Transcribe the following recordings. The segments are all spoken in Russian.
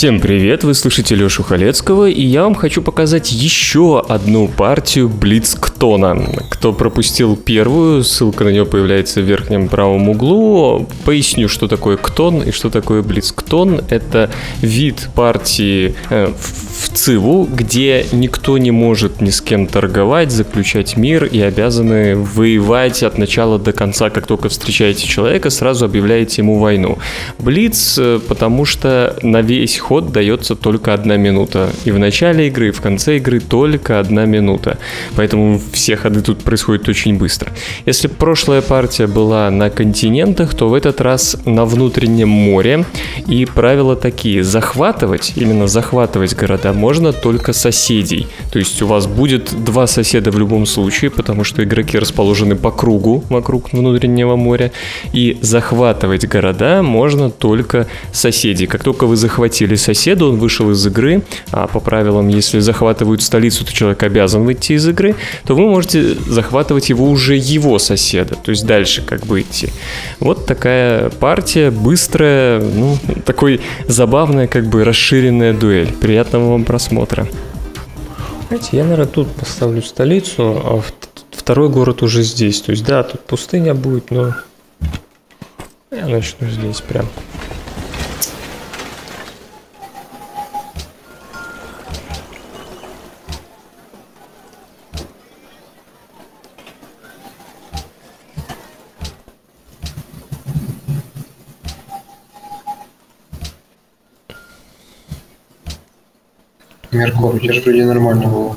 Всем привет, вы слышите Лёшу Халецкого, и я вам хочу показать еще одну партию Блицктона. Кто пропустил первую, ссылка на нее появляется в верхнем правом углу. Поясню, что такое ктон и что такое Блицктон. Это вид партии э, в ЦИВу, где никто не может ни с кем торговать, заключать мир и обязаны воевать от начала до конца. Как только встречаете человека, сразу объявляете ему войну. Блиц, э, потому что на весь ход дается только одна минута. И в начале игры, и в конце игры только одна минута. Поэтому все ходы тут происходят очень быстро. Если прошлая партия была на континентах, то в этот раз на внутреннем море. И правила такие. Захватывать, именно захватывать города можно только соседей. То есть у вас будет два соседа в любом случае, потому что игроки расположены по кругу вокруг внутреннего моря. И захватывать города можно только соседей. Как только вы захватили или соседа, он вышел из игры, а по правилам, если захватывают столицу, то человек обязан выйти из игры, то вы можете захватывать его уже его соседа, то есть дальше как бы идти. Вот такая партия, быстрая, ну, такой забавная, как бы расширенная дуэль. Приятного вам просмотра. Знаете, я, наверное, тут поставлю столицу, а второй город уже здесь. То есть, да, тут пустыня будет, но я начну здесь прям. Меркур, у тебя же вроде нормально было.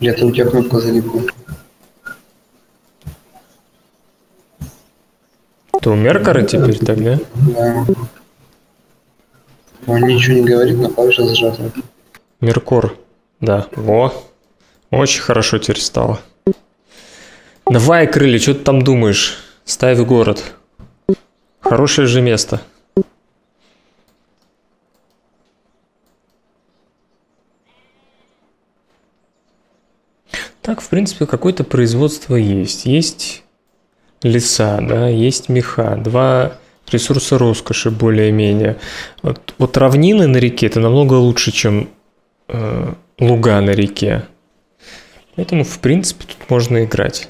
Это у тебя кнопка залипла? То у Меркора теперь так, да? Да. Он ничего не говорит, но клавиша зажата. Меркор, да. Во. Очень хорошо теперь стало. Давай, крылья, что ты там думаешь? Ставь город. Хорошее же место. Так, в принципе, какое-то производство есть. Есть леса, да, есть меха, два ресурса роскоши более-менее. Вот, вот равнины на реке это намного лучше, чем э, луга на реке. Поэтому, в принципе, тут можно играть.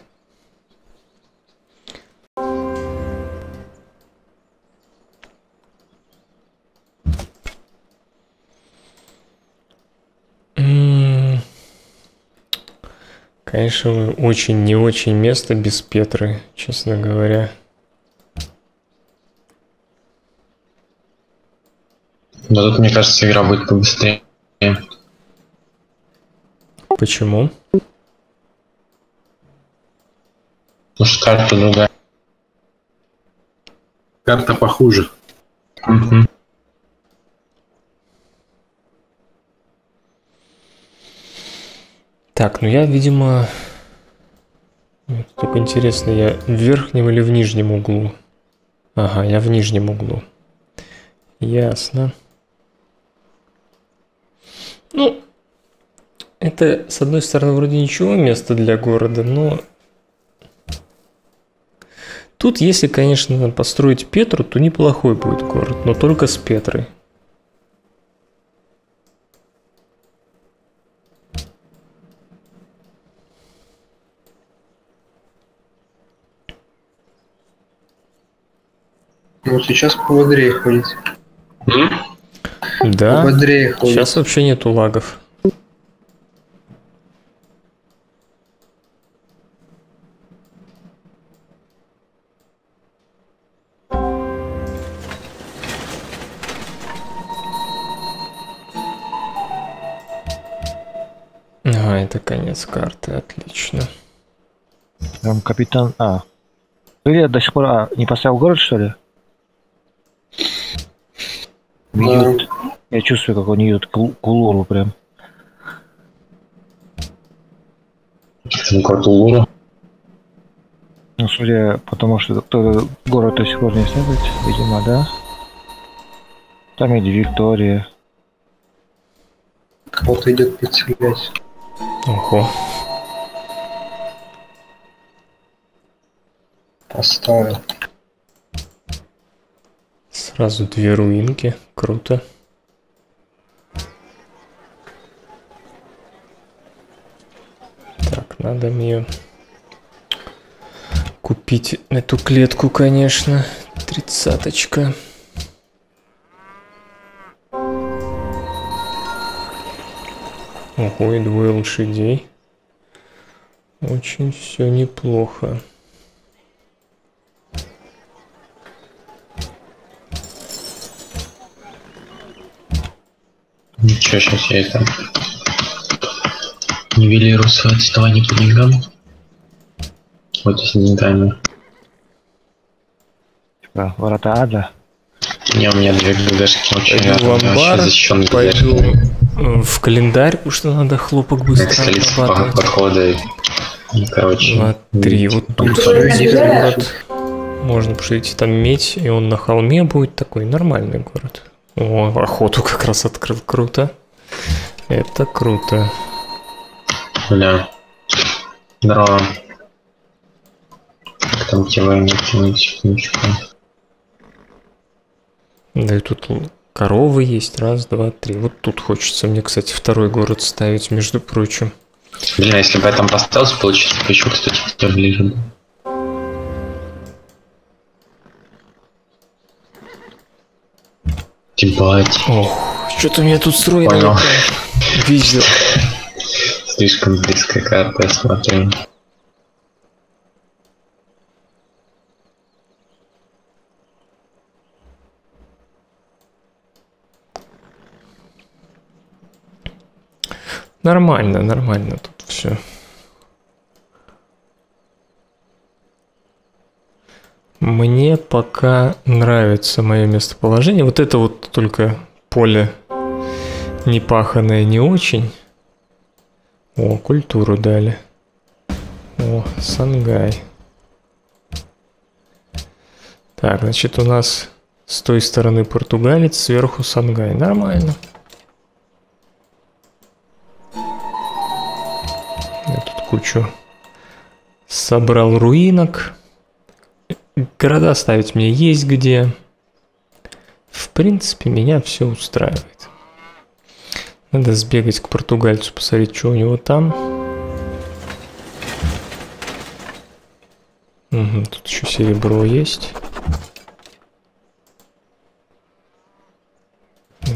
Конечно, очень не очень место без Петры, честно говоря. Да тут, мне кажется, игра будет побыстрее. Почему? Потому что карта другая. Карта похуже. Угу. Так, ну я, видимо... Только интересно, я в верхнем или в нижнем углу? Ага, я в нижнем углу. Ясно. Ну, это, с одной стороны, вроде ничего место для города, но... Тут, если, конечно, построить Петру, то неплохой будет город, но только с Петрой. Ну, сейчас пободрее ходит. Да, Пободрее ходит. сейчас вообще нету лагов. А, это конец карты, отлично. Там капитан... А. Или до сих пор а, не поставил город, что ли? Идет. Я чувствую, как он идет к Луру прям. Карту Лура. Ну, судя потому что кто город до сих пор не исследует, видимо, да. Там идет Виктория. Кого-то идет подселять. Ого. Поставил. Сразу две руинки. Круто. Так, надо мне купить эту клетку, конечно. Тридцаточка. Ого, и двое лошадей. Очень все неплохо. Ничего, сейчас я это нивелирую свое отставание по деньгам. Вот с деньгами. Типа, ворота ада. Не, у меня две ГГшки очень Пойду в амбар, защищенные пойду э, в календарь, потому что надо хлопок быстро столица по- и, ну, Короче. Два, три. Вот тут город. Можно пошить там медь, и он на холме будет такой нормальный город. О, охоту как раз открыл. Круто. Это круто. Бля. Здорово. Как там те войны тянуть? Ничего. Да и тут коровы есть. Раз, два, три. Вот тут хочется мне, кстати, второй город ставить, между прочим. А если бы я там поставился, получится, еще, кстати, ближе. Ебать. Ох, что-то у меня тут строено. Понял. Видел. Слишком близкая карта, я смотрю. Нормально, нормально тут все. Мне пока нравится мое местоположение. Вот это вот только поле непаханное не очень. О, культуру дали. О, Сангай. Так, значит, у нас с той стороны португалец, сверху Сангай. Нормально. Я тут кучу собрал руинок. Города ставить мне есть где. В принципе, меня все устраивает. Надо сбегать к португальцу, посмотреть, что у него там. Мгм, тут еще серебро есть.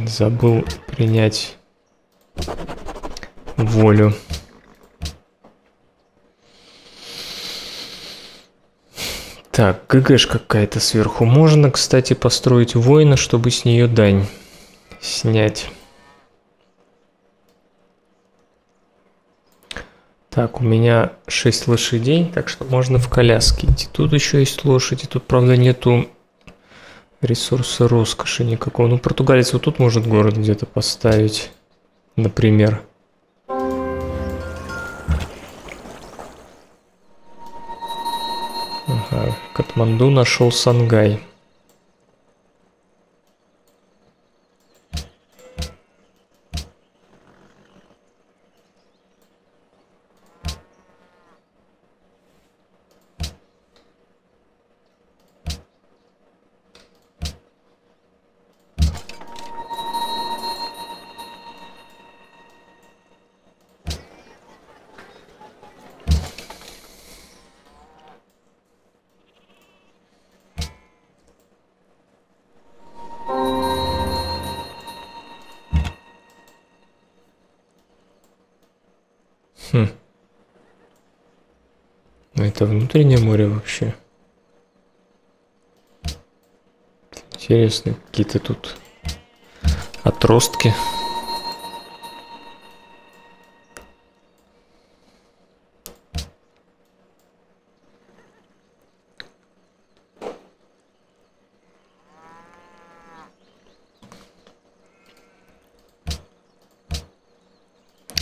Забыл принять волю. Так, ГГш какая-то сверху. Можно, кстати, построить воина, чтобы с нее дань снять. Так, у меня 6 лошадей, так что можно в коляске идти. Тут еще есть лошади, тут, правда, нету ресурса роскоши никакого. Ну, португалец вот тут может город где-то поставить, например. Ага, Катманду нашел Сангай. Внутреннее море вообще. Интересно, какие-то тут отростки.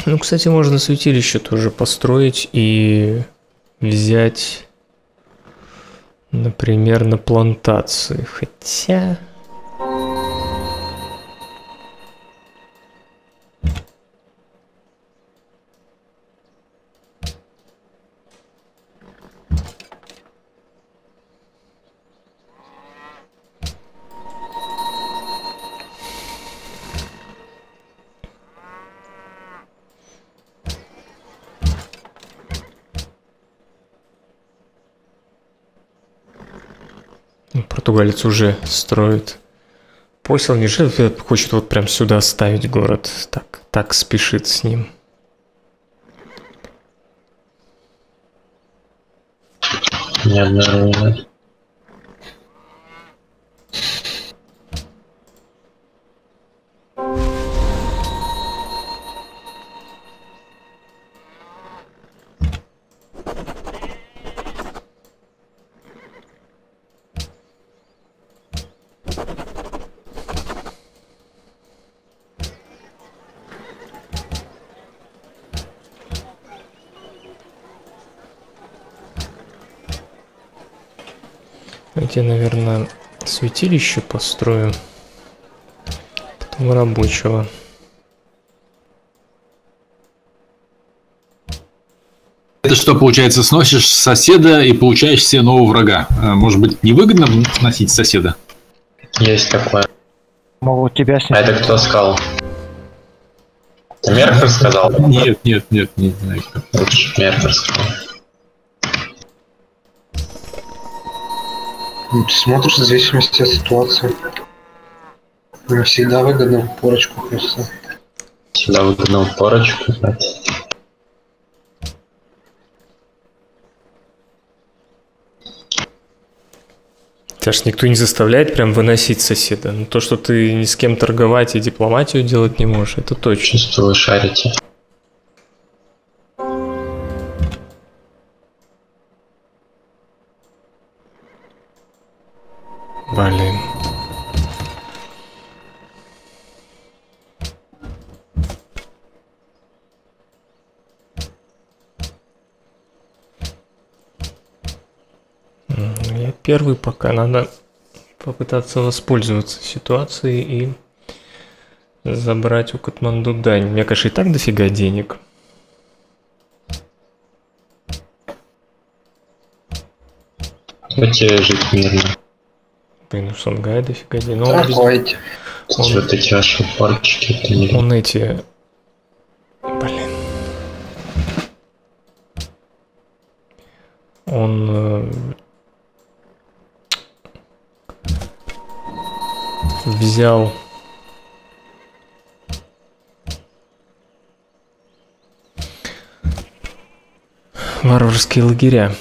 Ну, кстати, можно святилище тоже построить и взять, например, на плантации. Хотя... Ну, Португалец уже строит. Посел неужели хочет вот прям сюда ставить город? Так, так спешит с ним. Ни одной руины. Я, наверное, святилище построю. Потом рабочего. Это что, получается, сносишь соседа и получаешь себе нового врага? А, Может быть, невыгодно носить соседа? Есть такое. Могут тебя А снять. это кто сказал? Это Меркер сказал? Нет, нет, нет, не знаю. Лучше Меркер сказал. Смотришь в зависимости от ситуации. Не всегда выгодно порочку просто. Сюда выгнал порочку. блядь. Тебя ж никто не заставляет прям выносить соседа. Но то, что ты ни с кем торговать и дипломатию делать не можешь, это точно. Чувствую, вы шарите. Блин. М, Я первый пока надо попытаться воспользоваться ситуацией и забрать у Катманду дань. У меня, конечно, и так дофига денег. Давайте жить мирно. Блин, у Шангая дофига денег. Но он, без- вот эти ваши порчики, это не он эти... Блин. Он... э, взял... Варварские лагеря.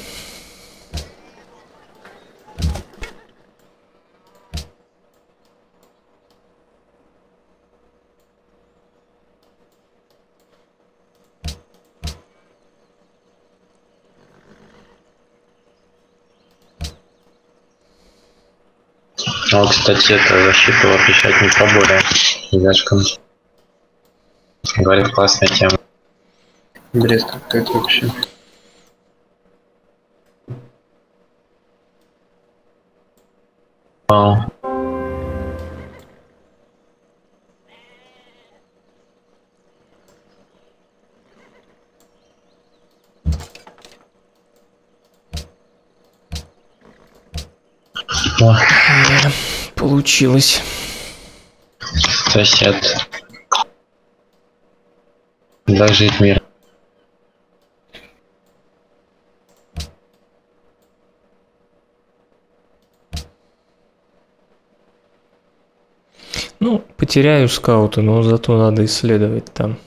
Ну, кстати, это защита в печатном поборе. Яшком. Говорит, классная тема. Бред какой-то вообще. Вау. О, Да, получилось. сосед. Дай жить мир. Ну, потеряю скаута, но зато надо исследовать там.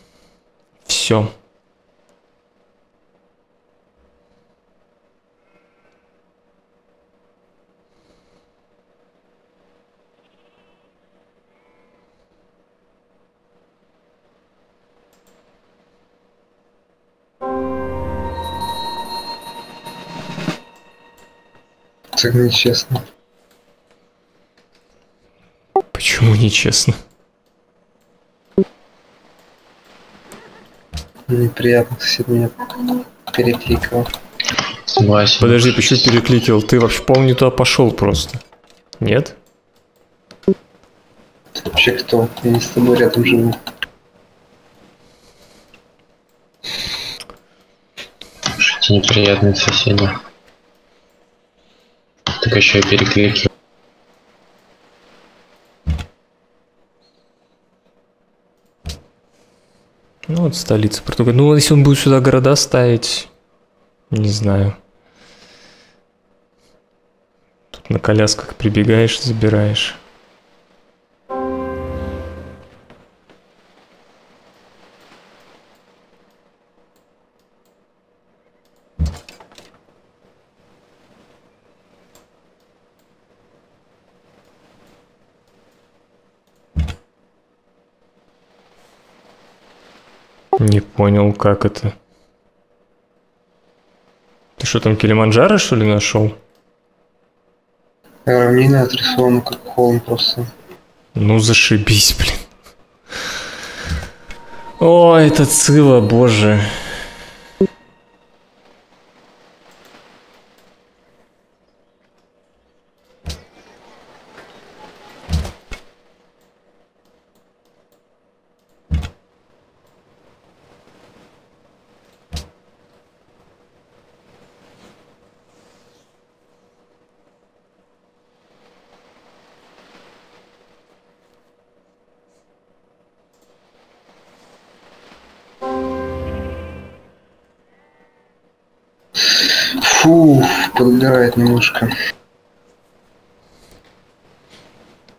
Все. Так нечестно. Почему нечестно? Неприятно сосед меня перекликал. Согласен. Подожди, почему перекликал? Ты вообще, не туда пошел просто. Нет? Ты вообще кто? Я не с тобой рядом живу. Эти неприятные соседи. Так еще и переклики. Ну вот столица Португалии. Ну, если он будет сюда города ставить, не знаю. Тут На колясках прибегаешь, забираешь. Понял, как это. Ты что там, Килиманджаро, что ли, нашел? Равнина отрисована как холм просто. Ну, зашибись, блин. О, это Цива, боже.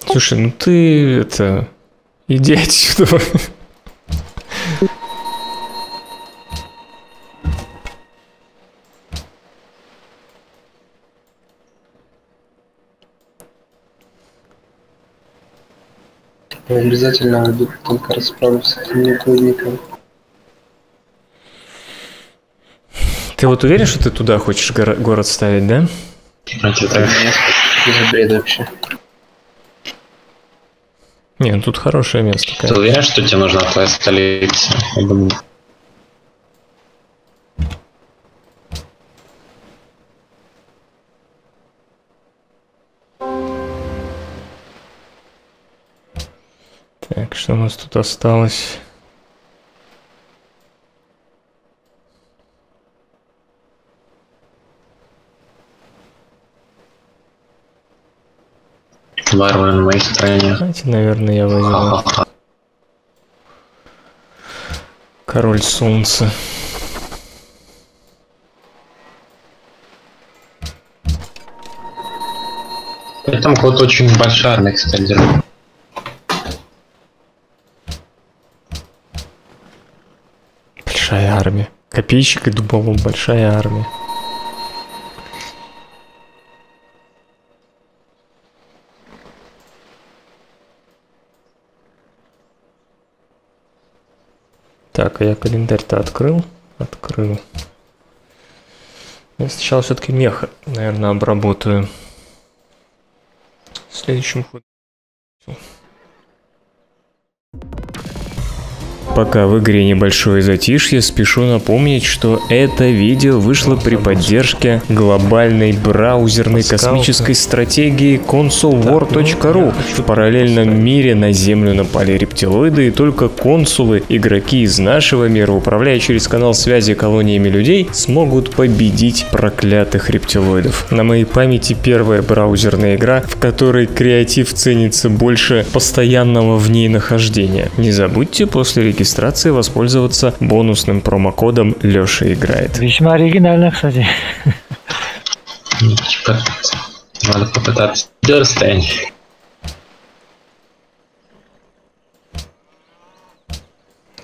Слушай, ну ты это... Иди отсюда. Я обязательно уйду, только расправлюсь с этим неугодником. Ты вот уверен, что ты туда хочешь горо- город ставить, да? Значит, Это так, что за бред вообще? Не, ну тут хорошее место. ты конечно. уверен, что тебе нужна твоя столица? Так, что у нас тут осталось? Варвары на моей стороне. Давайте, наверное, я возьму Ха-ха-ха. Король Солнца. Там кот очень большая армия, кстати. Большая армия. Копейщик и дуболом большая армия. Так, а я календарь-то открыл? Открыл. Я сначала все-таки меха, наверное, обработаю. В следующем ходе. Пока в игре небольшое затишье, спешу напомнить, что это видео вышло при поддержке глобальной браузерной космической стратегии consulwar.ru. В параллельном мире на Землю напали рептилоиды, и только консулы, игроки из нашего мира, управляя через канал связи колониями людей, смогут победить проклятых рептилоидов. На моей памяти первая браузерная игра, в которой креатив ценится больше постоянного в ней нахождения. Не забудьте после регистрации воспользоваться бонусным промокодом Леша играет. Весьма оригинально, кстати. Надо попытаться. Дерстейн.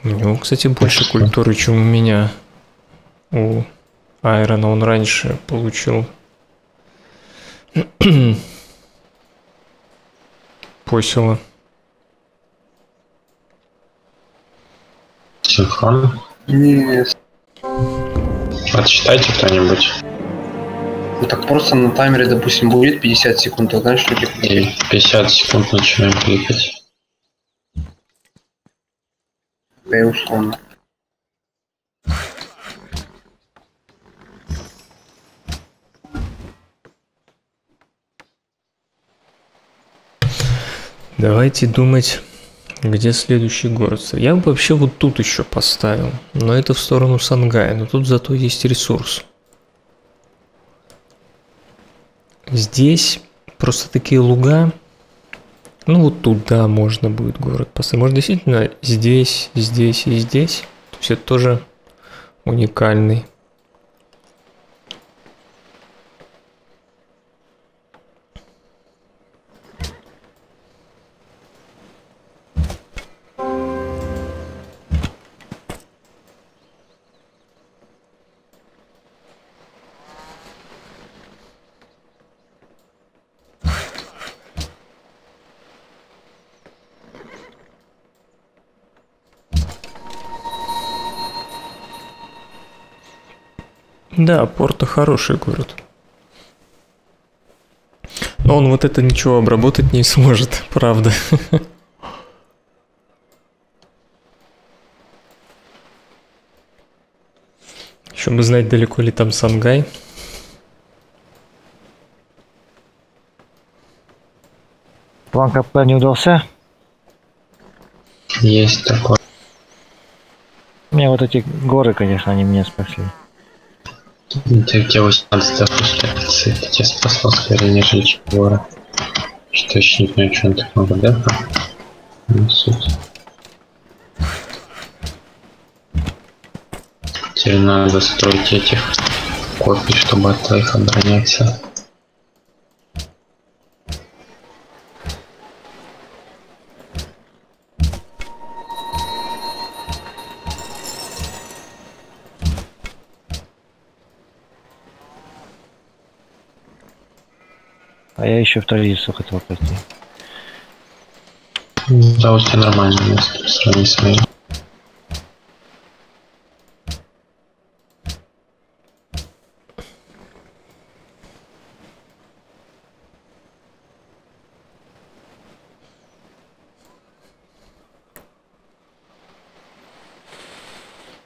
У него, кстати, больше культуры, чем у меня. У Айрона он раньше получил посела. Синхрон. Нет, Отсчитайте кто-нибудь. ну так просто на таймере, допустим, будет 50 секунд, тогда что типа И 50 секунд начинаем кликать. и условно. Давайте думать, где следующий город. Я бы вообще вот тут еще поставил. Но это в сторону Сангая. Но тут зато есть ресурс. Здесь просто такие луга. Ну вот туда можно будет город поставить. Может действительно здесь, здесь и здесь. То есть это тоже уникальный. Да, Порто хороший город. Но он вот это ничего обработать не сможет, правда. Еще бы знать, далеко ли там Сангай. План КП не удался. Есть такое. Мне вот эти горы, конечно, они меня спасли. Ты где 18 опускается, это тебя спасло скорее, нежели чем горы. Что еще не понимаю, что он так много, да? Не суть. Теперь надо строить этих копий, чтобы от твоих обороняться. А я еще в Толицу хотел пойти. Да, у тебя нормальное место по сравнению с моим.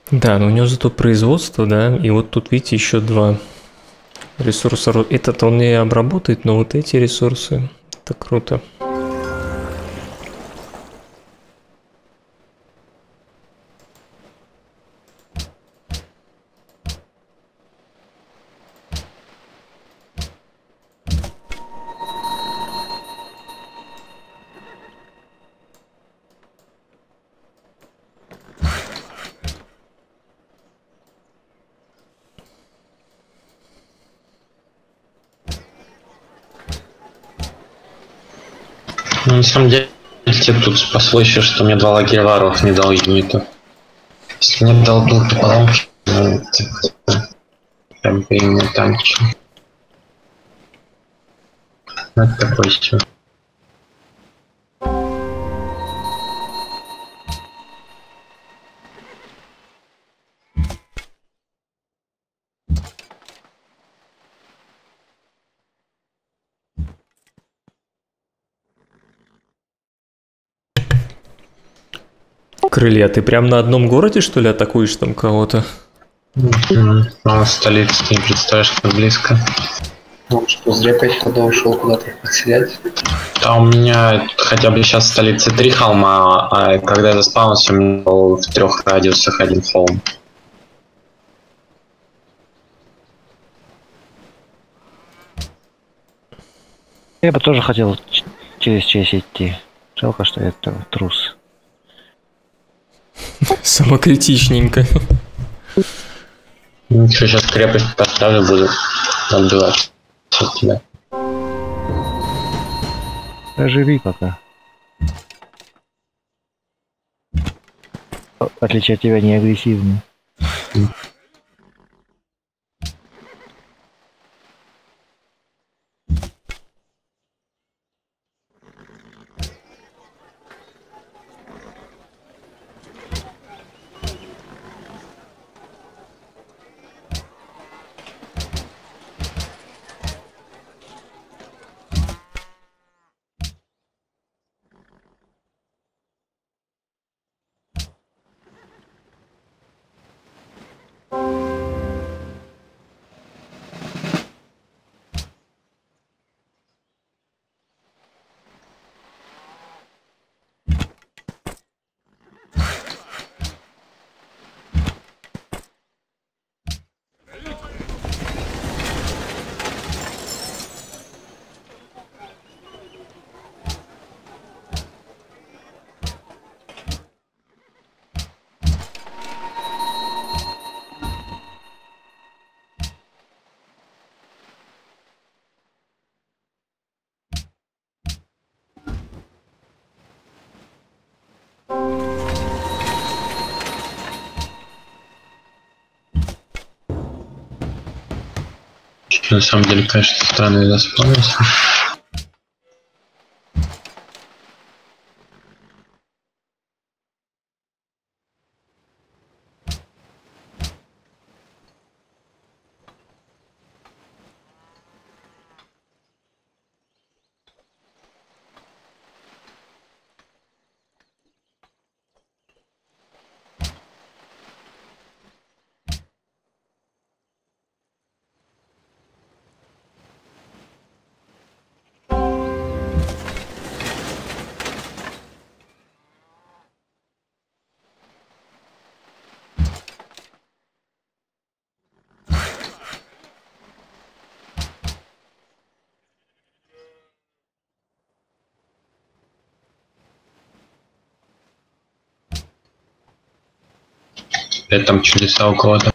Да, но у него зато производство, да, и вот тут, видите, еще два ресурса. Этот он не обработает, но вот эти ресурсы, это круто. Самом деле, тут спасло еще, что мне два лагеря варваров не дал юниту. Если мне дал был пополам, ну, типа, прям танчил. Ну, это такое все. Крылья, ты прям на одном городе, что ли, атакуешь там кого-то? А столица, ты не представляешь, как близко. Ну что, зря пять ходов ушел куда-то их подселять. Да у меня хотя бы сейчас столица три холма, а когда я заспавнился, у меня был в трех радиусах один холм. Я бы тоже хотел через честь идти. Жалко, что я это трус. Самокритичненько. Ничего, сейчас крепость поставлю, буду отбивать от тебя. Живи пока. В отличие от тебя, не агрессивный. На самом деле, конечно, странно я заспавнился. Опять там чудеса у кого-то.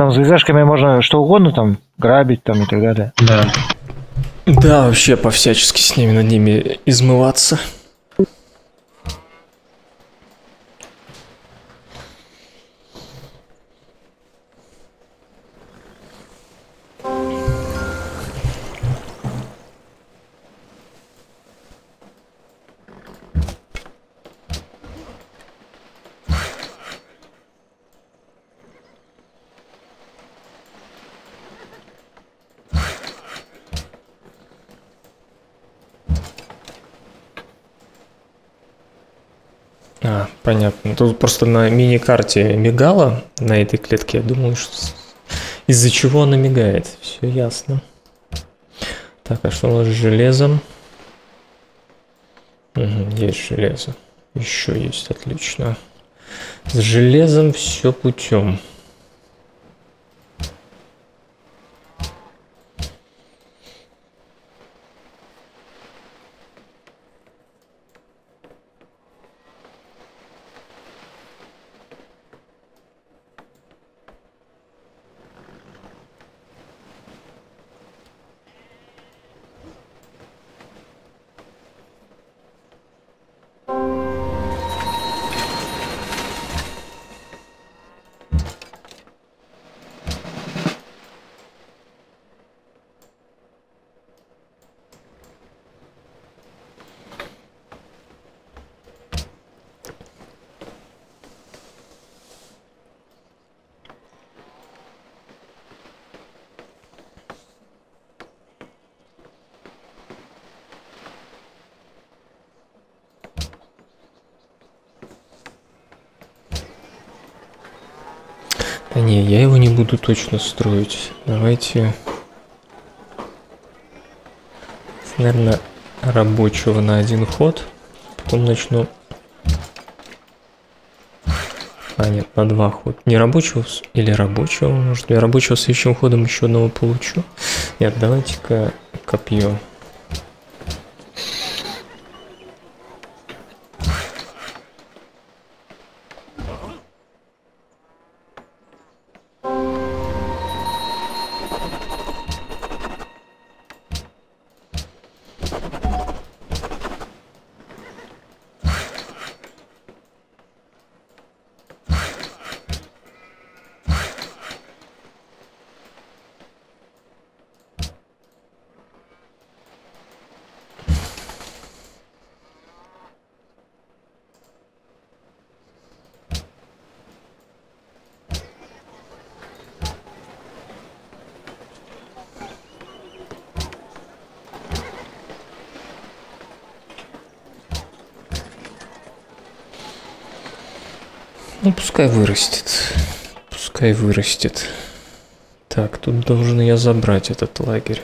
Там с звездашками можно что угодно там грабить там и так далее. Да. Да, вообще по-всячески с ними над ними измываться. Тут просто на мини-карте мигала на этой клетке. Я думаю, что из-за чего она мигает. Все ясно. Так, а что у нас с железом? Мгм, есть железо. Еще есть, отлично. С железом все путем. Да не, я его не буду точно строить. Давайте... Наверное, рабочего на один ход. Потом начну... А, нет, на два хода. Не рабочего или рабочего, может. Я рабочего следующим ходом еще одного получу. Нет, давайте-ка копье. Ну, пускай вырастет. Пускай вырастет. Так, тут должен я забрать этот лагерь.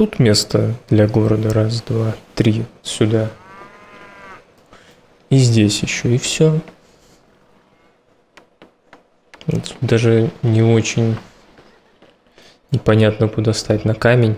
Тут место для города. Раз, два, три. Сюда. И здесь еще, и все. Даже не очень непонятно, куда стать на камень.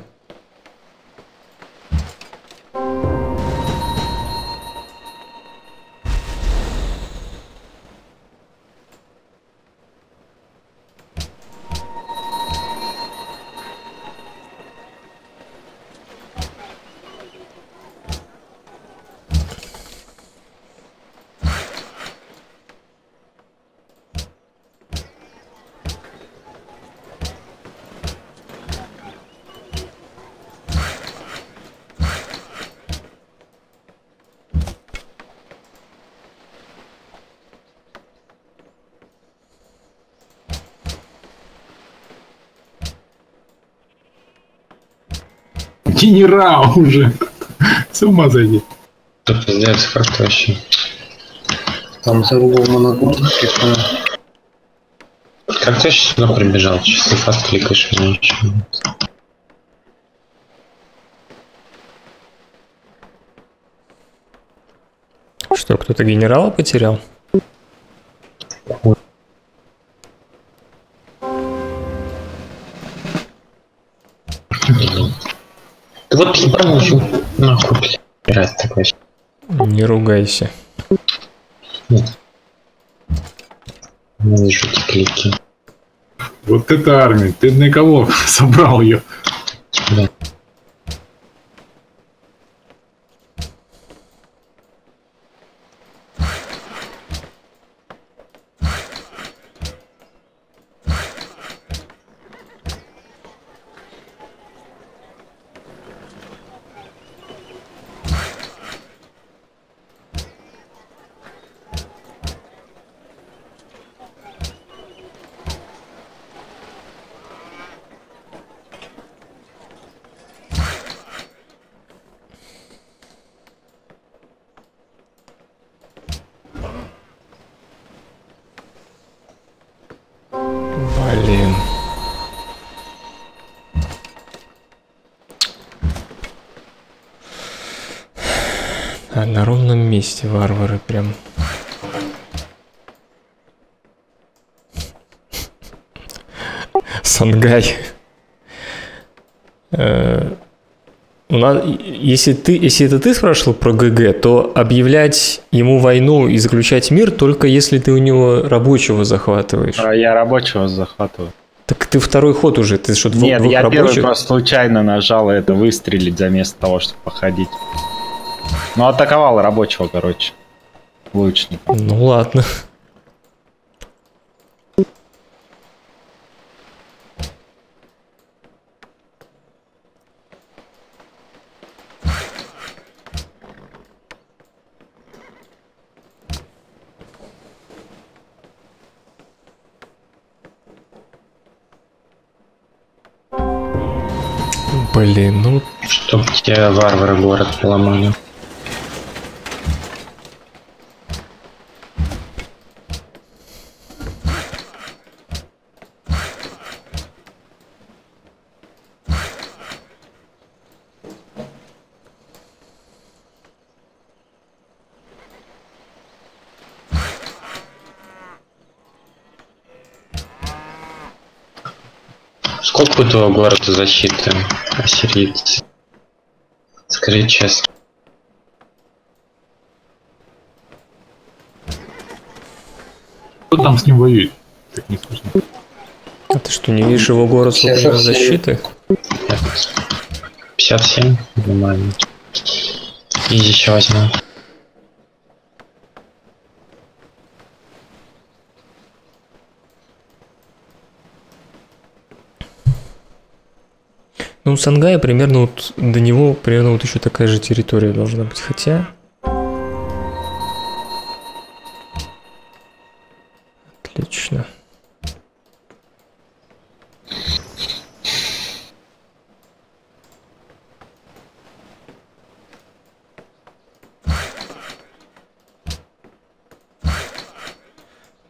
Генера уже. С ума зайди. Тут пиздец, как вообще. Там за углом моногон написано. Как ты сейчас сюда прибежал? Сейчас ты подкликаешь меня еще. Что, кто-то генерала потерял? Ты вот ебанул, нахуй, блядь. Раз так вообще. Не ругайся. Не вижу эти клики. Вот это армия. Ты на кого собрал ее? Да. Блин. А, на месте варвары прям. Сангай. Э, если, ты, если это ты спрашивал про ГГ, то объявлять ему войну и заключать мир только если ты у него рабочего захватываешь. А я рабочего захватываю. Так ты второй ход уже, ты что, двух, Нет, я первый рабочих? просто случайно нажал это выстрелить за место того, чтобы походить. Ну, атаковал рабочего, короче. Лучника. Ну ладно. Блин, ну Чтоб тебе варвары город поломали. Сколько у этого города защиты ассирийцы? Скажи честно. Кто там с ним воюет? Так не слышно. а ты что, не видишь его город сколько защиты? 57? Нормально. Изи еще возьму. Ну, у Сангая примерно вот до него примерно вот еще такая же территория должна быть. Хотя... Отлично.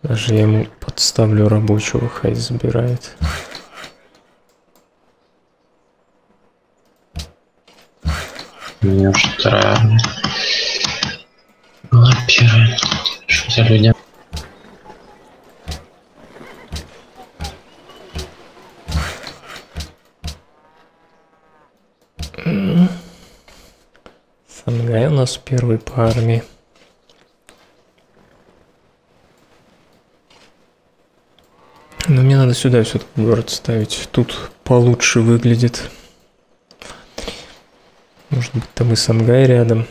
Даже я ему подставлю рабочего, хай забирает. Меня уже вторая первая. Что за люди? Сангай у нас первый по армии. Но мне надо сюда все-таки город ставить. Тут получше выглядит. Там Сангай рядом.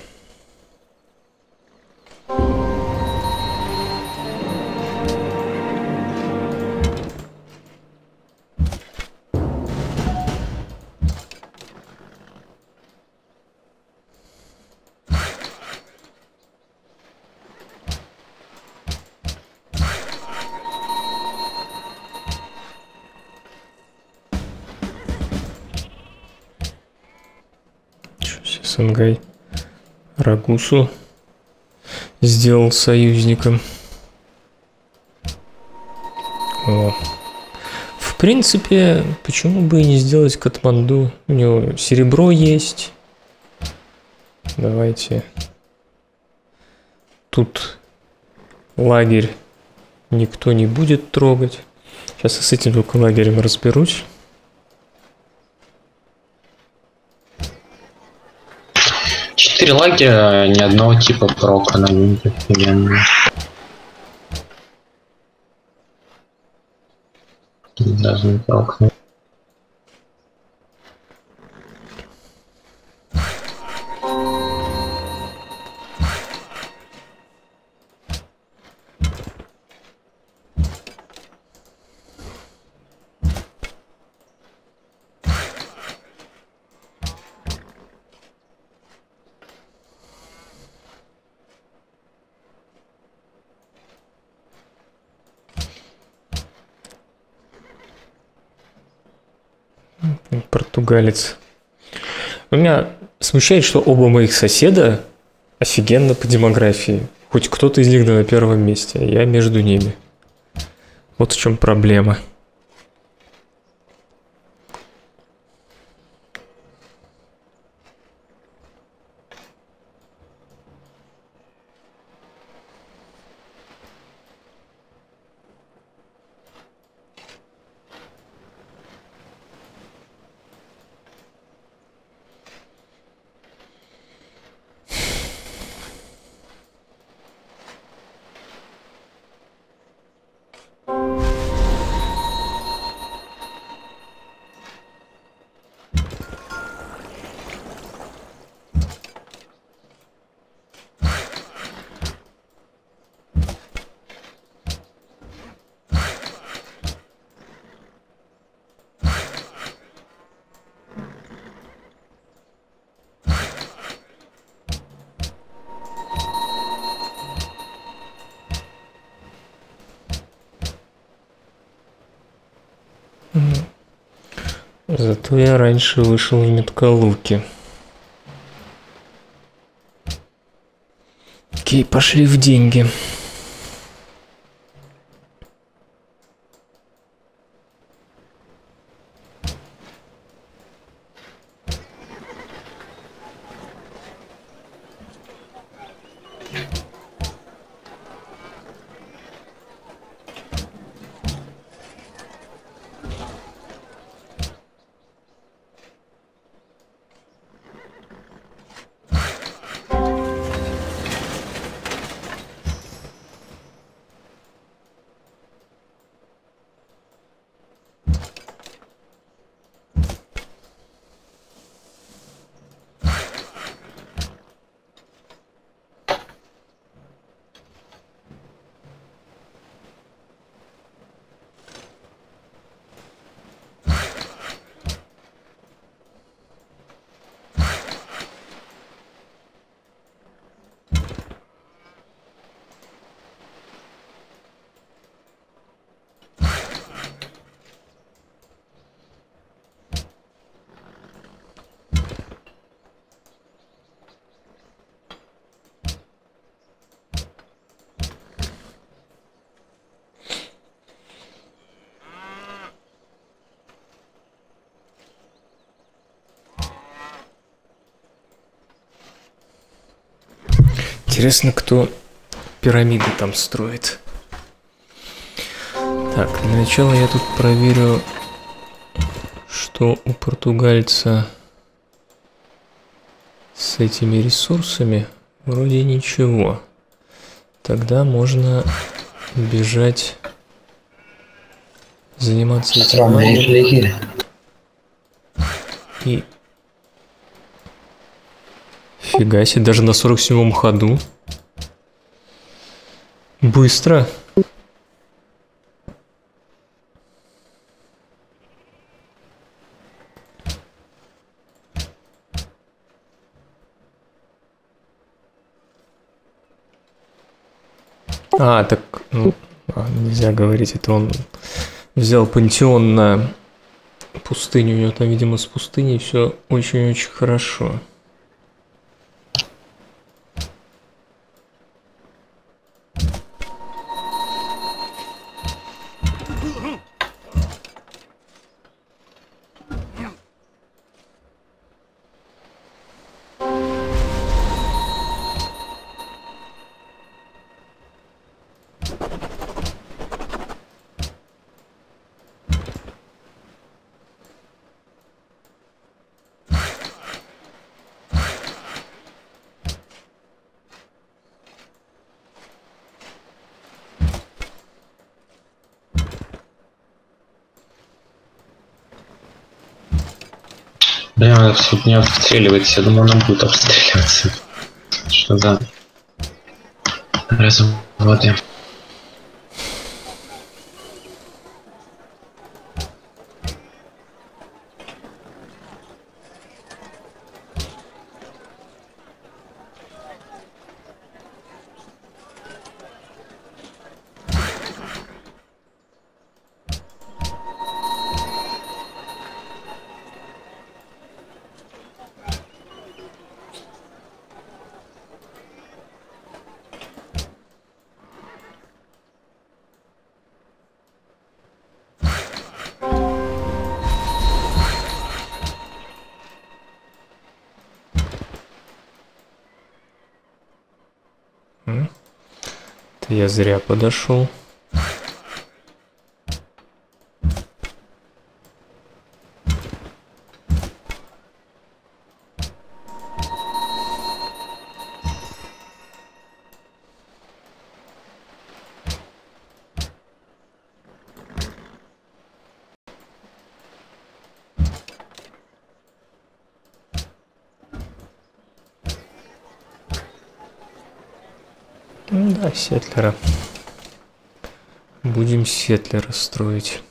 Рагусу сделал союзником. О. В принципе, почему бы и не сделать Катманду? У него серебро есть. Давайте. Тут лагерь никто не будет трогать. Сейчас я с этим только лагерем разберусь. Четыре лагеря, ни одного типа прока на офигенно. Даже не прокнул. Португалец. Меня смущает, что оба моих соседа офигенно по демографии. Хоть кто-то из них на первом месте, а я между ними. Вот в чем проблема. Я раньше вышел в Меткалуки. Окей, пошли в деньги. Интересно, кто пирамиды там строит. Так, для начала я тут проверю, что у португальца с этими ресурсами. Вроде ничего. Тогда можно бежать заниматься этим и Фига себе, даже на 47-м ходу. Быстро. А, так, ну, нельзя говорить, это он взял пантеон на пустыню, у него там, видимо, с пустыней все очень-очень хорошо. Блин, она тут не обстреливается. Я думал, она будет обстреливаться. Что за разводы? Я зря подошел. Ну Да, Сетлера. Будем Сетлера строить.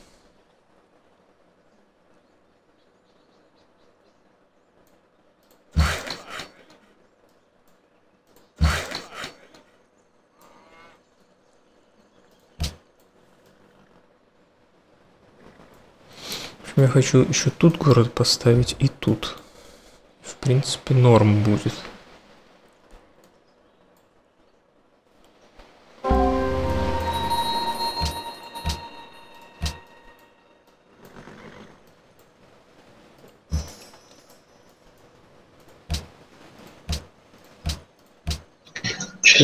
Я хочу еще тут город поставить и тут. В принципе, норм будет.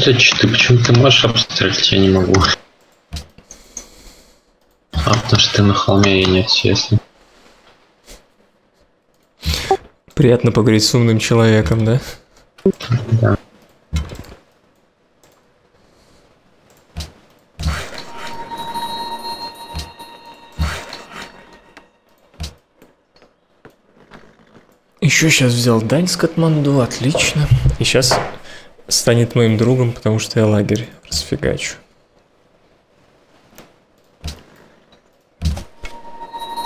За читы? Почему ты можешь обстрелять? Я не могу. А, потому что ты на холме и нет, если. Приятно поговорить с умным человеком, да? Да. Еще сейчас взял дань с Катманду, отлично. И сейчас станет моим другом, потому что я лагерь расфигачу.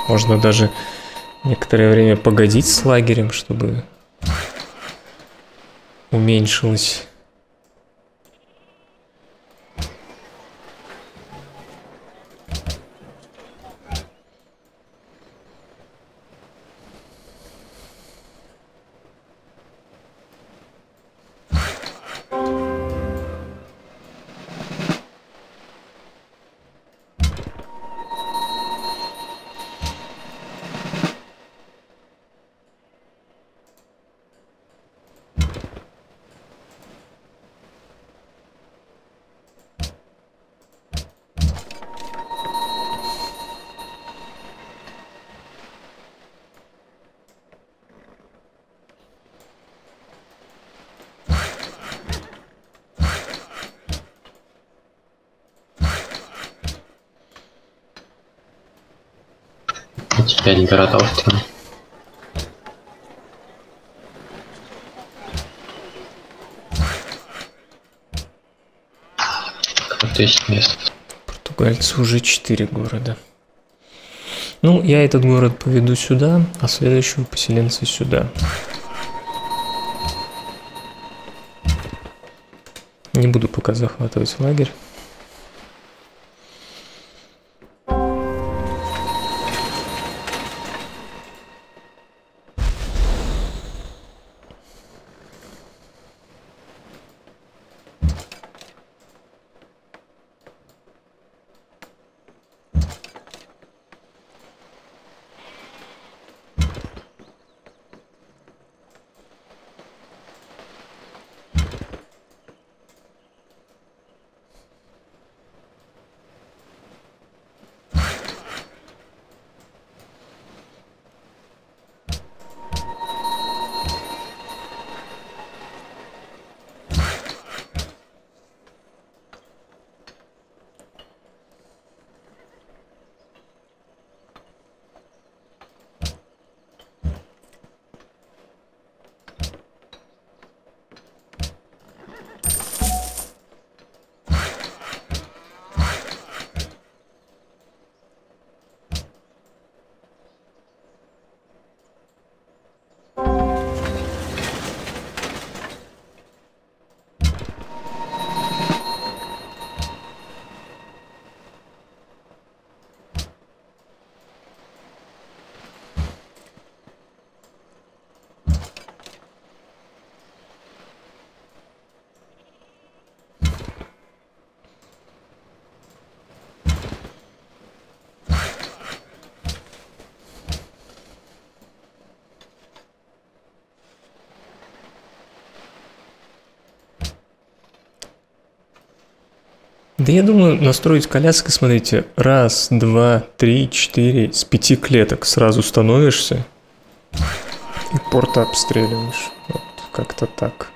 Можно даже некоторое время погодить с лагерем, чтобы уменьшилось. Пять городов там. Есть мест. Португальцы уже четыре города. Ну, я этот город поведу сюда, а следующего поселенца сюда. Не буду пока захватывать лагерь. Да я думаю, настроить коляской, смотрите, раз, два, три, четыре, с пяти клеток сразу становишься и порта обстреливаешь. Вот как-то так.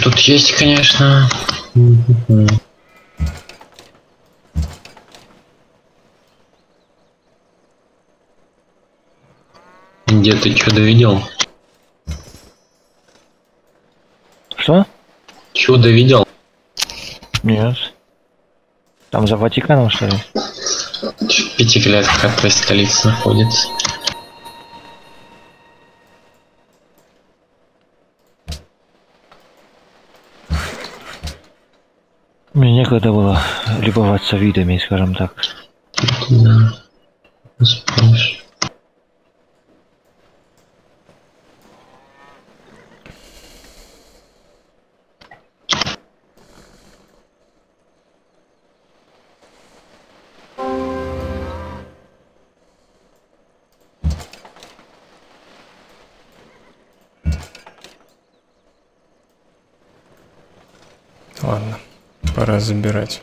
Что тут есть, конечно. Где ты чудо видел? Что? Чудо видел? Нет. Там за Ватиканом, что ли? В пяти клетках от твоей столицы находится. Мне некогда было любоваться видами, скажем так. Да. Успеешь. Ладно, пора забирать.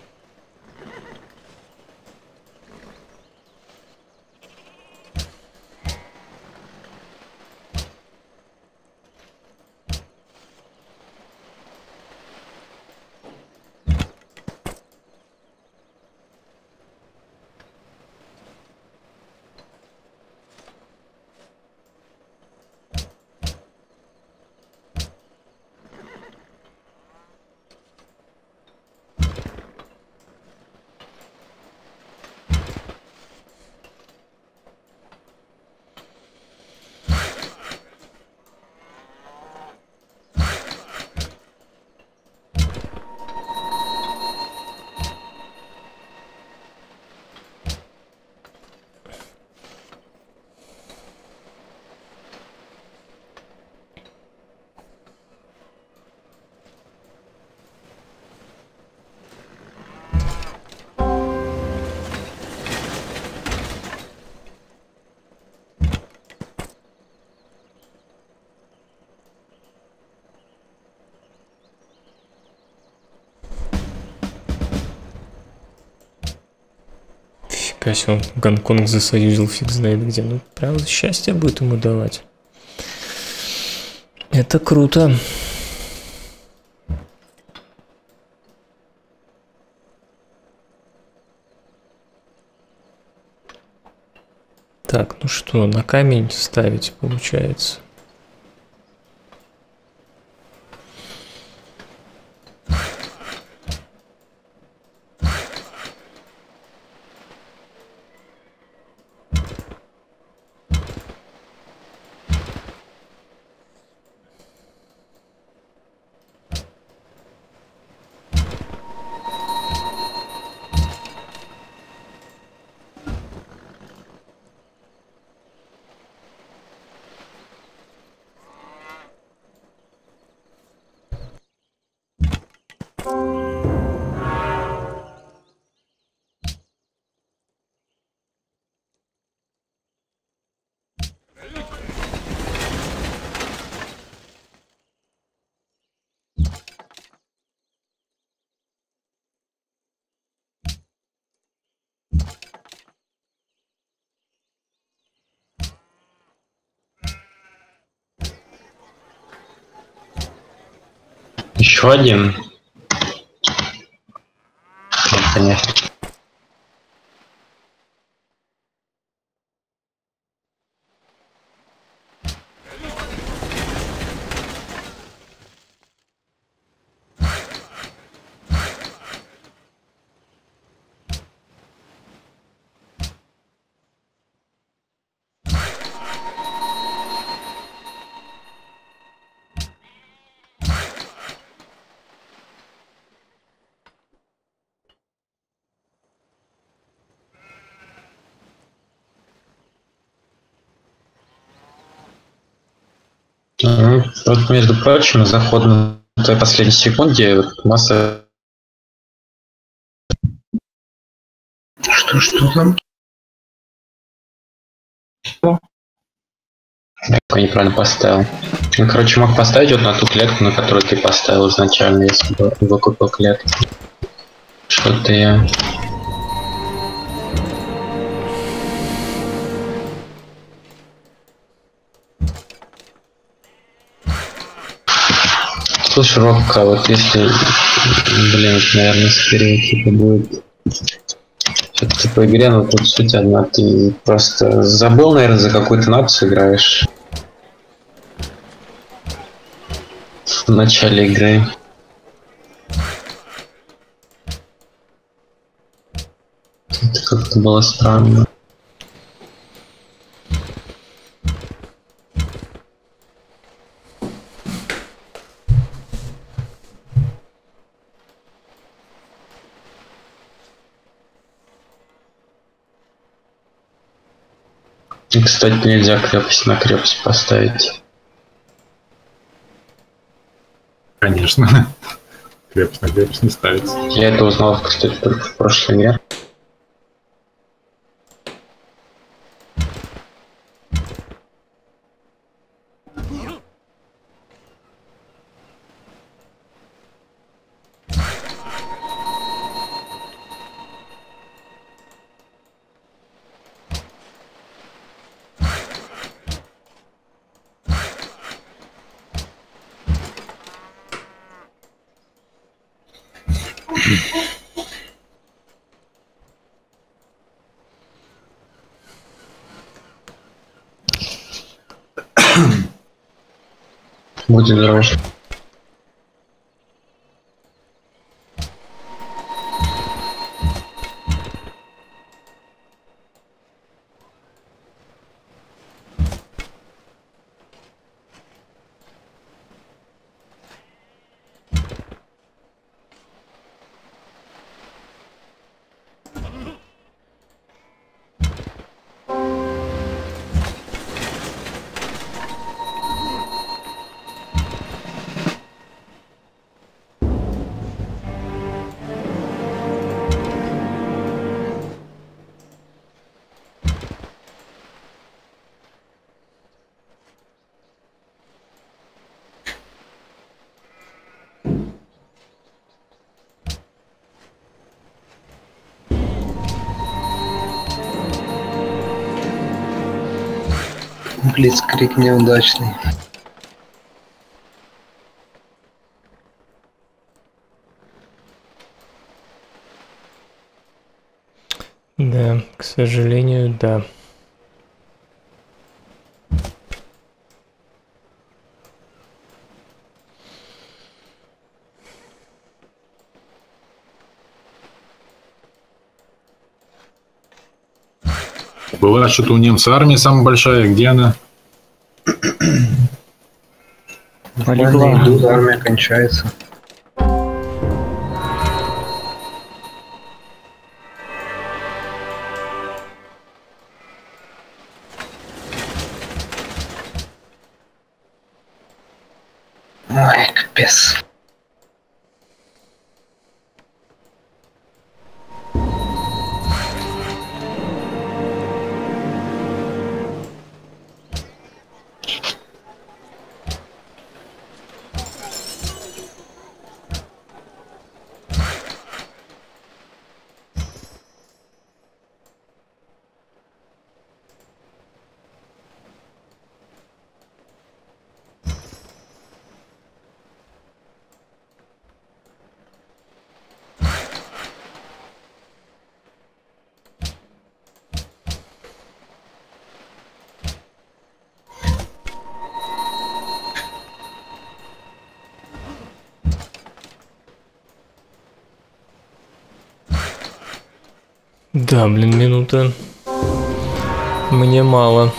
Себе, он Гонконг засоюзил, фиг знает где. Ну, правда, счастье будет ему давать. Это круто. Так, ну что, на камень ставить получается. Еще Вот, между прочим, заход на той последней секунде вот масса Что, что там? я какой неправильно поставил. Ну, короче, мог поставить вот на ту клетку, на которую ты поставил изначально, если бы выкупил клетку. Что-то я... Слушай, Робка, вот если, блин, это, наверное, стереотипы будет. Все-таки по игре, но тут суть одна, ты просто забыл, наверное, за какую-то нацию играешь. В начале игры. Это как-то было странно. Кстати, нельзя крепость на крепость поставить. Конечно. Крепость на крепость не ставится. Я это узнал, кстати, только в прошлой игре. Multiverse. Блицкрик неудачный. Да, к сожалению, да. Была что-то у немца армия самая большая. Где она? Полегла. идут, армия кончается. Да, блин, минута. Мне мало.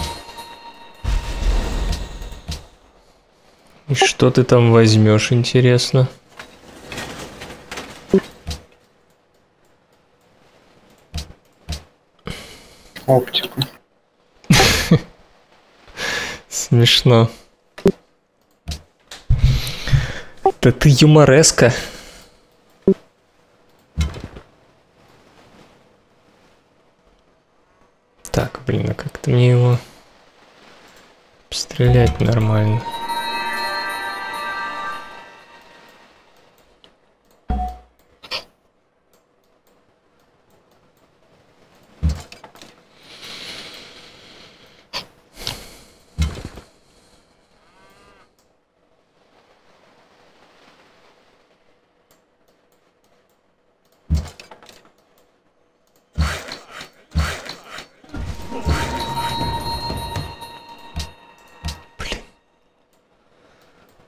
И что ты там возьмешь, интересно? Оптику. Смешно. Да ты юмореска. Так, блин, а как-то мне его стрелять нормально.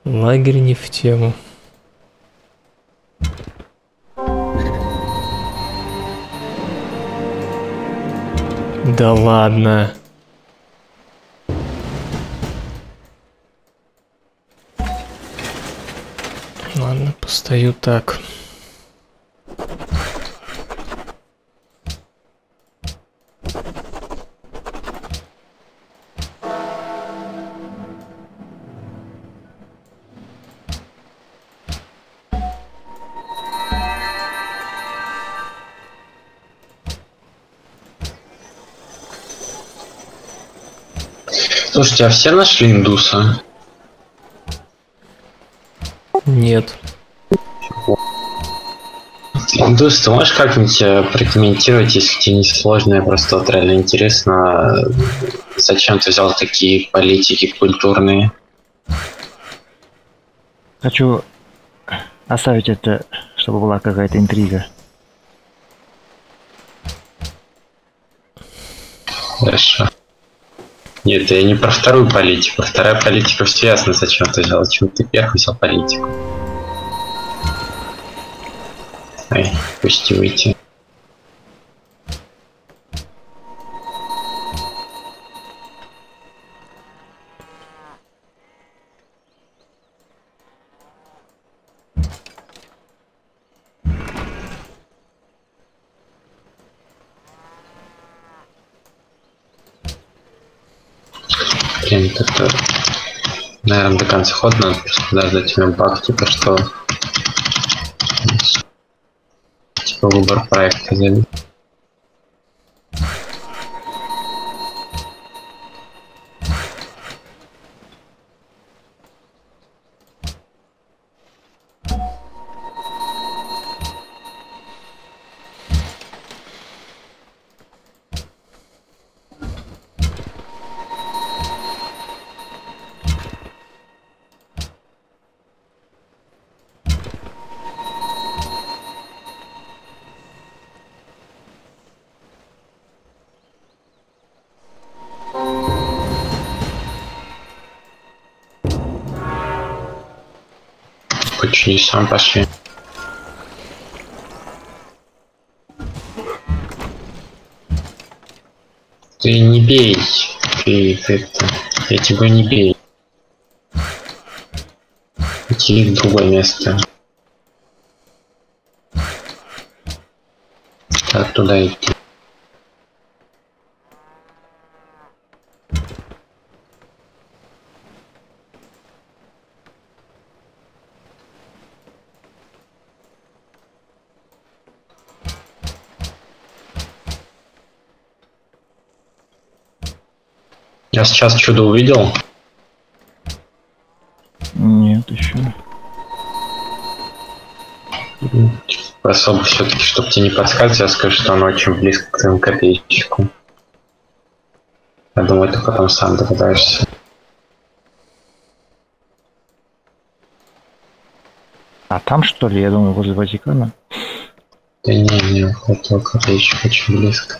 Лагерь не в тему. Да ладно. Ладно, постою так. Слушайте, а все нашли индуса? Нет. Индус, ты можешь как-нибудь э, прокомментировать, если тебе не сложно, я просто вот реально интересно, зачем ты взял такие политики культурные? Хочу оставить это, чтобы была какая-то интрига. Хорошо. Нет, я не про вторую политику. Вторая политика все ясно, зачем ты взял. Зачем ты первый взял политику? Ай, пусти выйти. Блин, это, наверное, до конца хода надо просто подождать время баг, типа что... Типа выбор проекта забить. Чудесам пошли. Ты не бей. Ты, ты. Я тебя не бей. Иди в другое место. Как туда идти? Я сейчас чудо увидел. Нет, еще. Особо все-таки, чтобы тебе не подсказывать, я скажу, что оно очень близко к твоему копейщику. Я думаю, ты потом сам догадаешься. А там что ли? Я думаю, возле Ватикана. Да не, не, этого копейщик очень близко.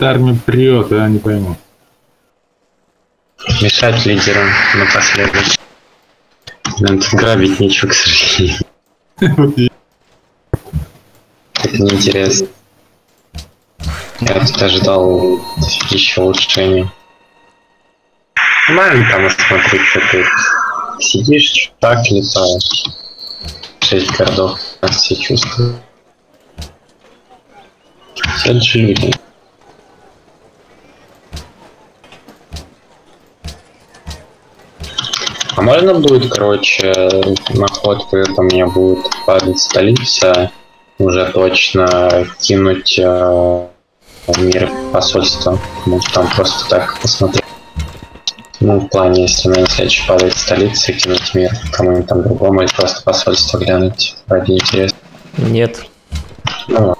Эта армия прет, я не пойму. Мешать лидерам напоследок. Нам тут грабить нечего, к сожалению. Это неинтересно. Я тут ожидал еще улучшения. Нормально там смотреть, что ты сидишь, так летаешь. Шесть городов, как себя чувствую. Все же люди. А можно будет, короче, на ход, когда у меня будет падать столица, уже точно кинуть э, мир посольства. Ну, там просто так посмотреть. Ну, в плане, если на следующий падает столица, кинуть мир кому-нибудь там другому, или просто посольство глянуть ради интереса. Нет. Ну,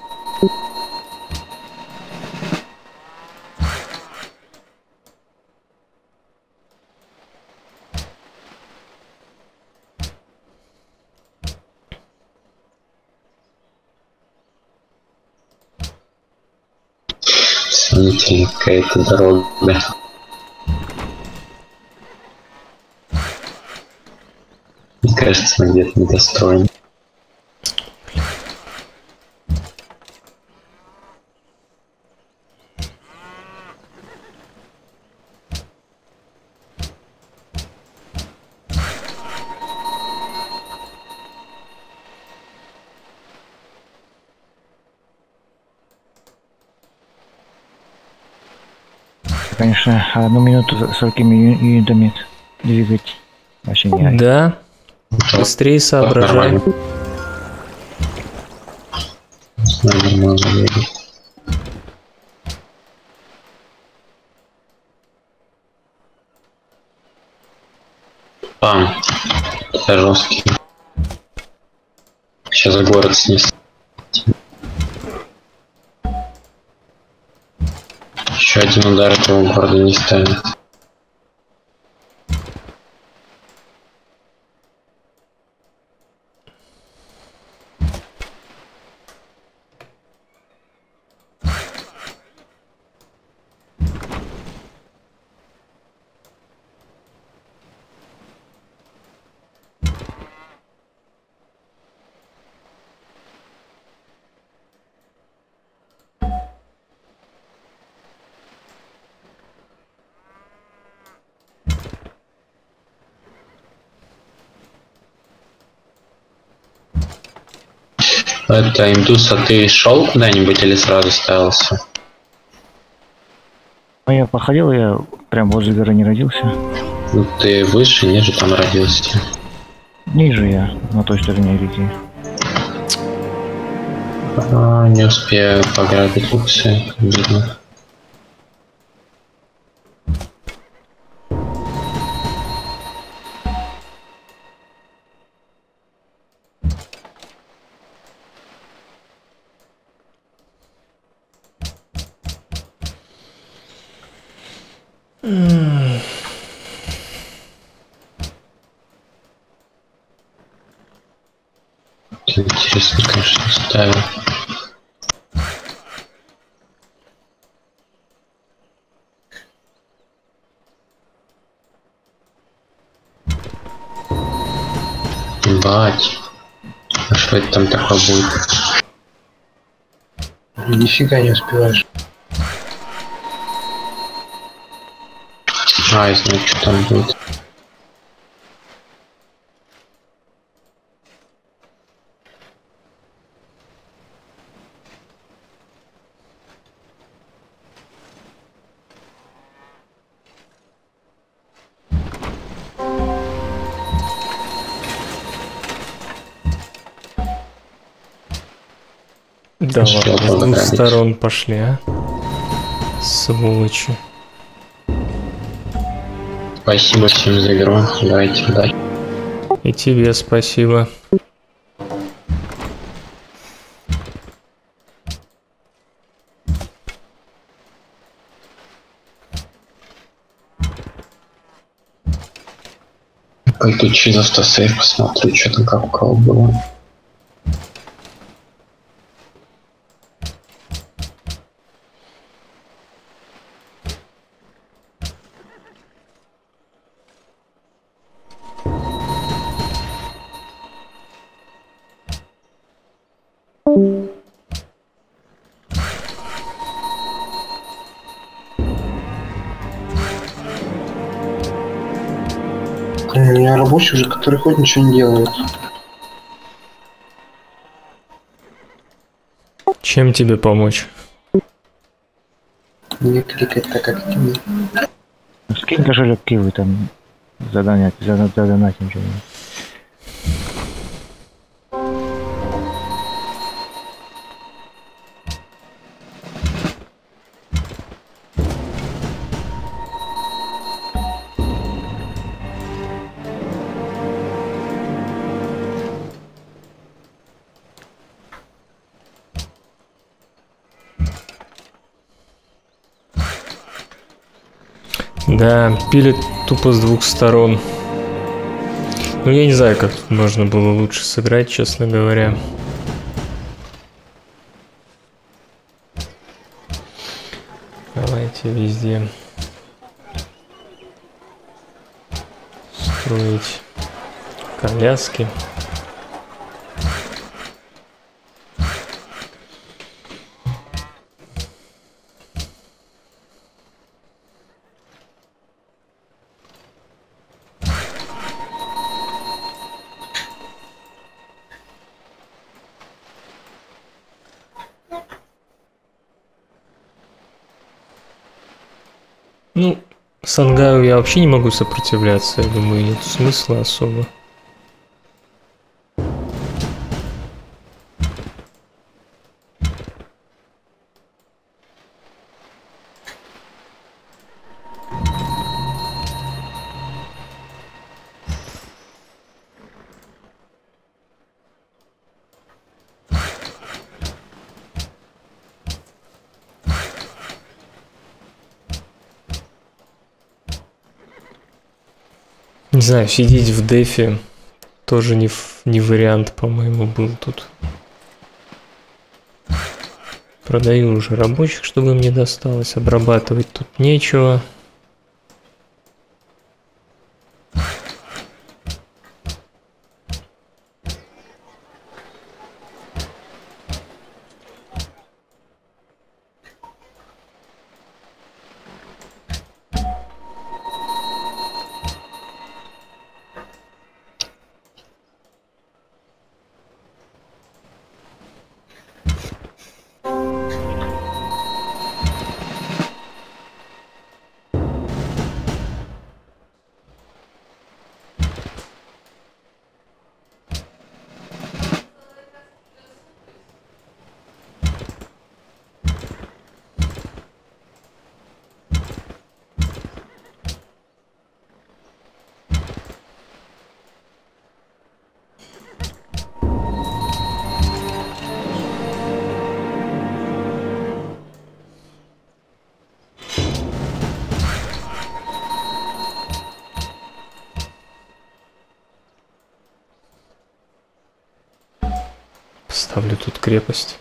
Сомнительная какая-то дорога. Мне кажется, мы где-то недостроен. Конечно, одну минуту с 40 ю- юнитами двигать. Вообще не Да. Быстрее соображай. Нормально. Нормально едет. Пам. Это жесткий. Сейчас город снес. Один удар этого города не станет. Это индус, а ты шел куда-нибудь или сразу ставился? Ну, я походил, я прям возле горы не родился. Ну ты выше, ниже там родился. Ниже я, на той стороне реки. А, не успею пограбить буксы, видно. Там такое будет? Нифига не успеваешь. А, я знаю, что там будет. Да ладно, с двух сторон пошли, а? Сволочи. Спасибо всем за игру. Давайте удачи. И тебе спасибо. Пойду через автосейв посмотрю, что там как у кого было. Который хоть ничего не делает. Чем тебе помочь? Не кликать так активно. Скинь кошелек Киевы там задание, зада- задонатим Да, пилит тупо с двух сторон. Ну, я не знаю, как тут можно было лучше сыграть, честно говоря. Давайте везде строить коляски. Ну, Сангаю я вообще не могу сопротивляться, я думаю, нет смысла особо. Не знаю, сидеть в дефе тоже не, не вариант, по-моему, был тут. Продаю уже рабочих, чтобы мне досталось. Обрабатывать тут нечего. Крепость.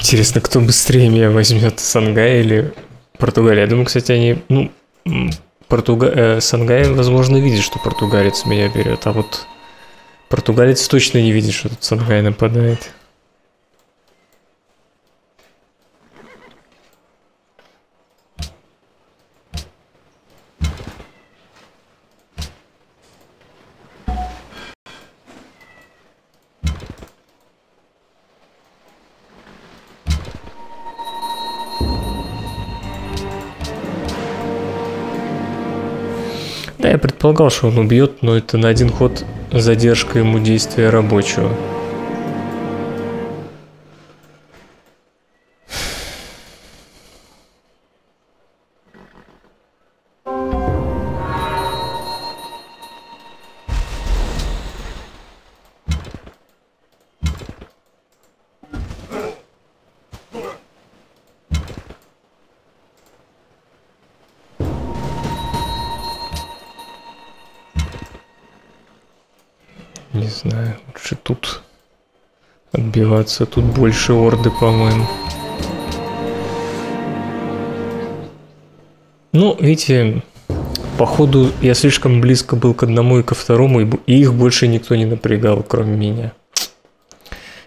Интересно, кто быстрее меня возьмет, Сангай или Португалия? Я думаю, кстати, они, ну, Португа... э, Сангай, возможно, видит, что португалец меня берет, а вот португалец точно не видит, что тут Сангай нападает. Предполагал, что он убьет, но это на один ход задержка ему действия рабочего. Отбиваться. Тут больше орды, по-моему. Ну, видите, походу я слишком близко был к одному и ко второму, и их больше никто не напрягал, кроме меня.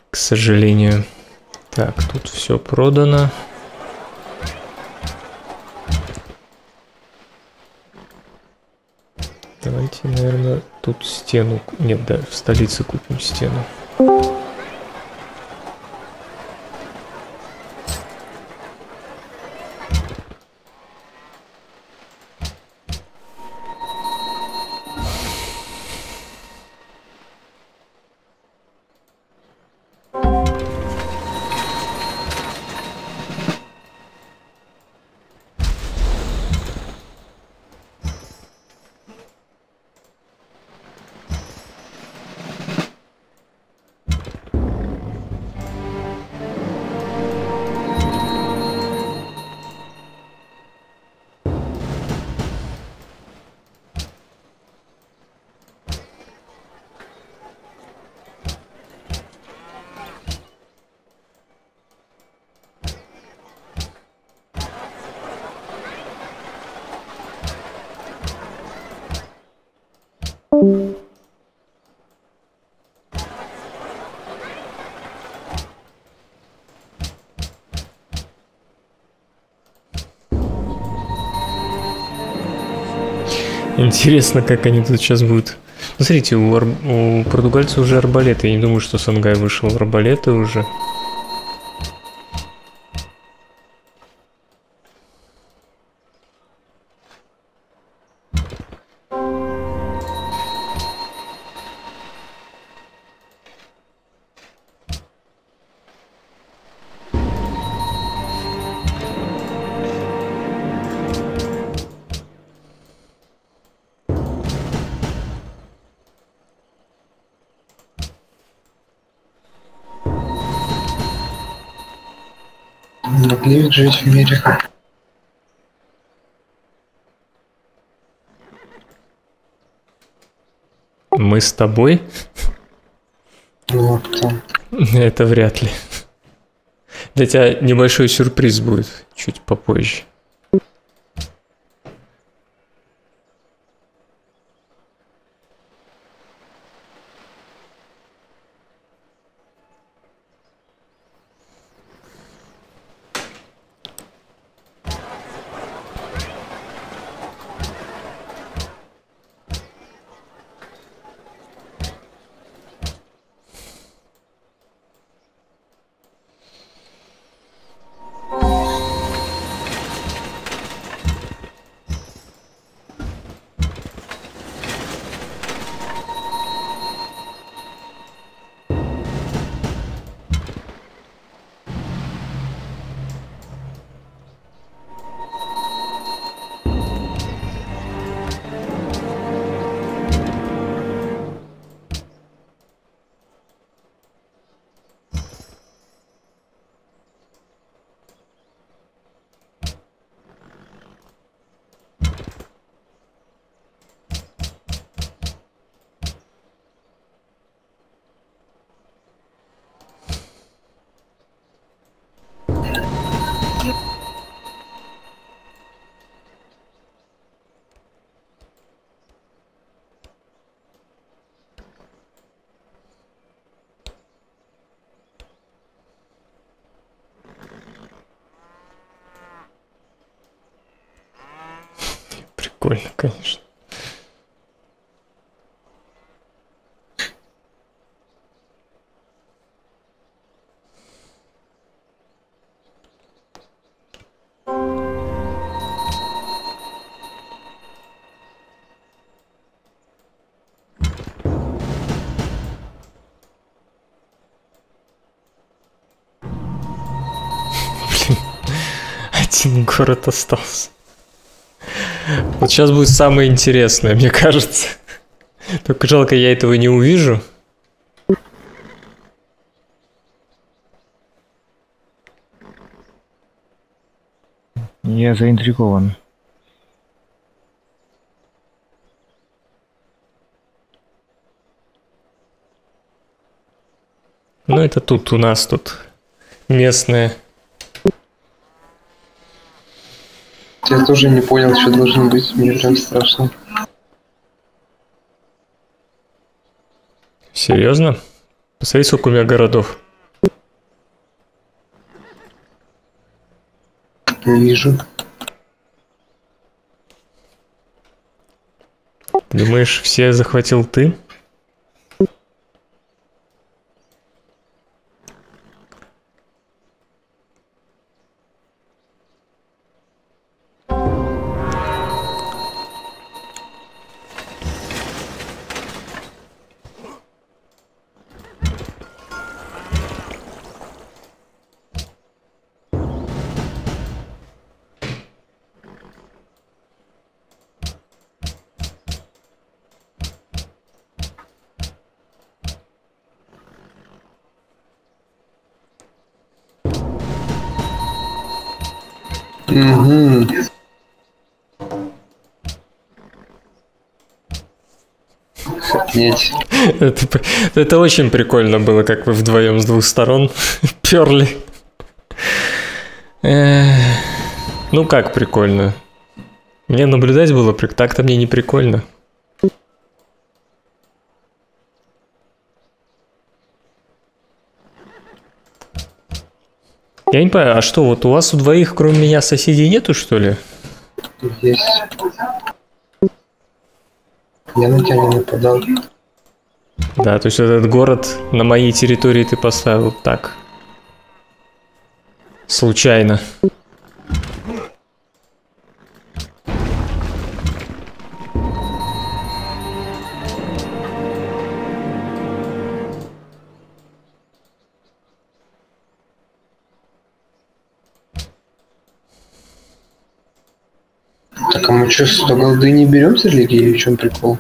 К сожалению. Так, тут все продано. Давайте, наверное, тут стену... Нет, да, в столице купим стену. Интересно, как они тут сейчас будут. Ну, Смотрите, у, ар- у португальцев уже арбалеты. Я не думаю, что Сангай вышел в арбалеты уже. Справедливо жить в мире. Мы с тобой? Ну. Это вряд ли. Для тебя небольшой сюрприз будет чуть попозже. Прикольно, конечно. Один город остался. Вот сейчас будет самое интересное, мне кажется. Только жалко, я этого не увижу. Я заинтригован. Ну, это тут у нас тут местное. Я тоже не понял, что должно быть. Мне прям страшно. Серьезно? Посмотри, сколько у меня городов. Вижу. Думаешь, все захватил ты? Это, это очень прикольно было, как вы вдвоем с двух сторон перли. Ну как прикольно? Мне наблюдать было так-то мне не прикольно. Я не понимаю, а что, вот у вас у двоих, кроме меня, соседей нету, что ли? Есть. Я на тебя не нападал. Да, то есть этот город на моей территории ты поставил так. Случайно. Что, 100 голды не берем с религии? В чем прикол?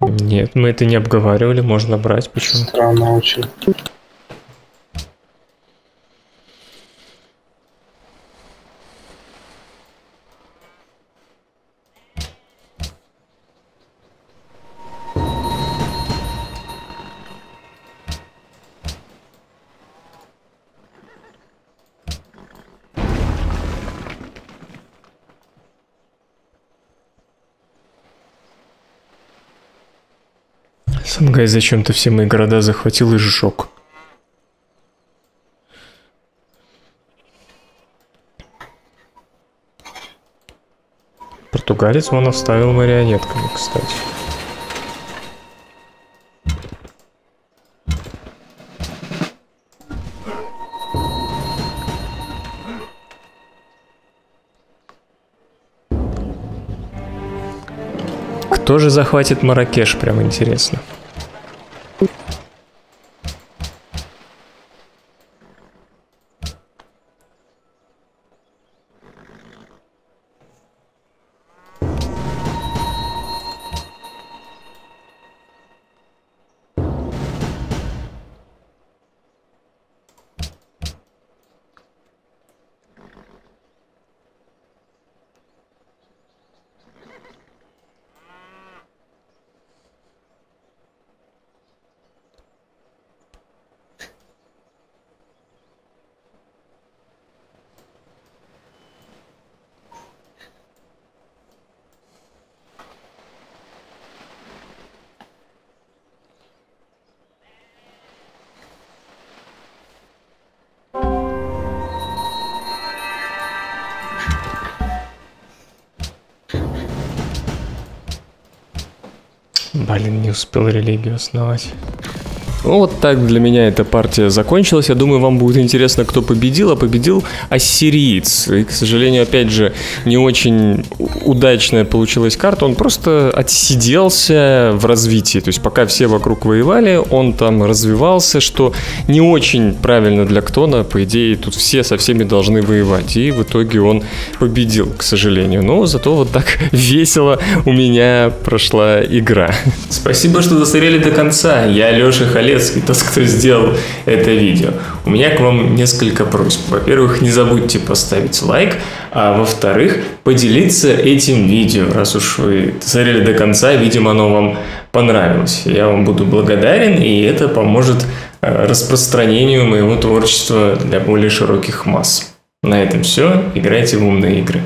Нет, мы это не обговаривали, можно брать, почему? Странно очень. Сангай зачем-то все мои города захватил и сжег. Португалец он оставил марионетками, кстати. Кто же захватит Маракеш, прям интересно. Блин, не успел религию основать. Вот так для меня эта партия закончилась. Я думаю, вам будет интересно, кто победил. А победил ассириец. И, к сожалению, опять же, не очень удачная получилась карта. Он просто отсиделся в развитии. То есть, пока все вокруг воевали, он там развивался, что не очень правильно для Ктона. По идее, тут все со всеми должны воевать. И в итоге он победил, к сожалению. Но зато вот так весело у меня прошла игра. Спасибо, что досмотрели до конца. Я Леша Малецкий, тот, кто сделал это видео. У меня к вам несколько просьб. Во-первых, не забудьте поставить лайк, а во-вторых, поделиться этим видео, раз уж вы смотрели до конца, видимо, оно вам понравилось. Я вам буду благодарен, и это поможет э, распространению моего творчества для более широких масс. На этом все. Играйте в умные игры.